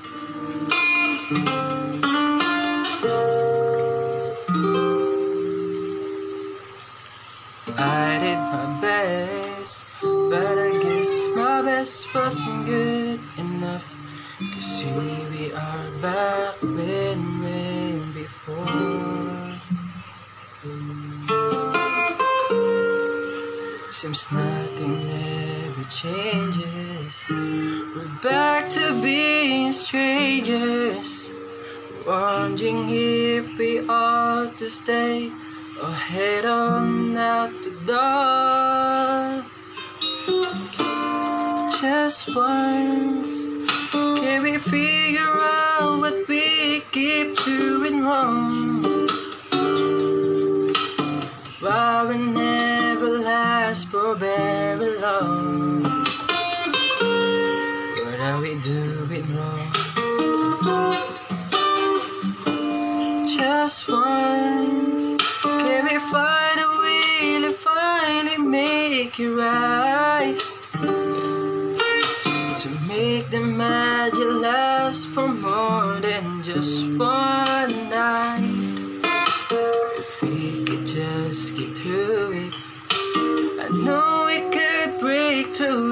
I did my best, but I guess my best wasn't good enough. Cause here we are back when we before. Seems nothing ever changes. We're back to being strangers. Wondering if we ought to stay or head on out the door. Just once, can we figure out what we keep doing wrong? Why we never last for very long? We doing wrong? Just once, can we find a way to finally make it right? To make the magic last for more than just one night. If we could just get through it, I know we could break through